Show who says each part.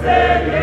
Speaker 1: segredo.